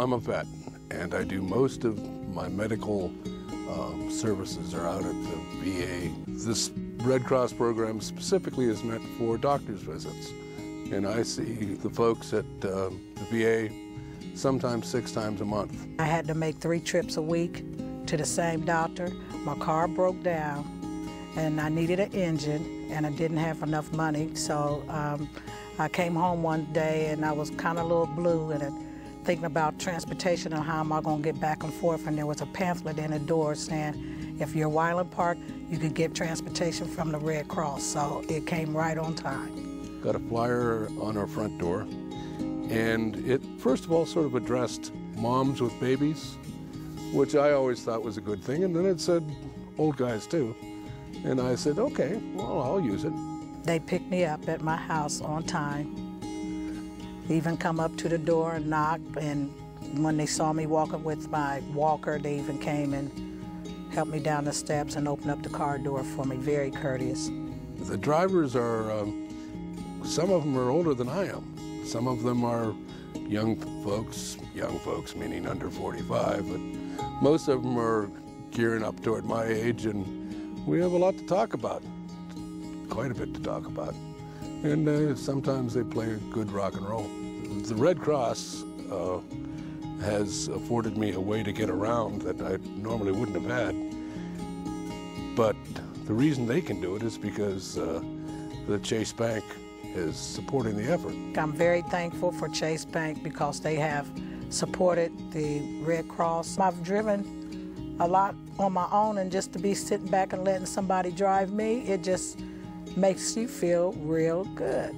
I'm a vet, and I do most of my medical um, services are out at the VA. This Red Cross program specifically is meant for doctor's visits, and I see the folks at uh, the VA sometimes six times a month. I had to make three trips a week to the same doctor. My car broke down, and I needed an engine, and I didn't have enough money, so um, I came home one day and I was kind of a little blue and thinking about transportation and how am I going to get back and forth. And there was a pamphlet in the door saying, if you're Weinland Park, you could get transportation from the Red Cross. So it came right on time. Got a flyer on our front door, and it first of all sort of addressed moms with babies, which I always thought was a good thing, and then it said old guys too. And I said, okay, well, I'll use it. They picked me up at my house on time. Even come up to the door and knock, and when they saw me walking with my walker, they even came and helped me down the steps and opened up the car door for me, very courteous. The drivers are, um, some of them are older than I am. Some of them are young folks, young folks meaning under 45, but most of them are gearing up toward my age and we have a lot to talk about, quite a bit to talk about. And uh, sometimes they play good rock and roll. The Red Cross uh, has afforded me a way to get around that I normally wouldn't have had. But the reason they can do it is because uh, the Chase Bank is supporting the effort. I'm very thankful for Chase Bank because they have supported the Red Cross. I've driven a lot on my own and just to be sitting back and letting somebody drive me, it just makes you feel real good.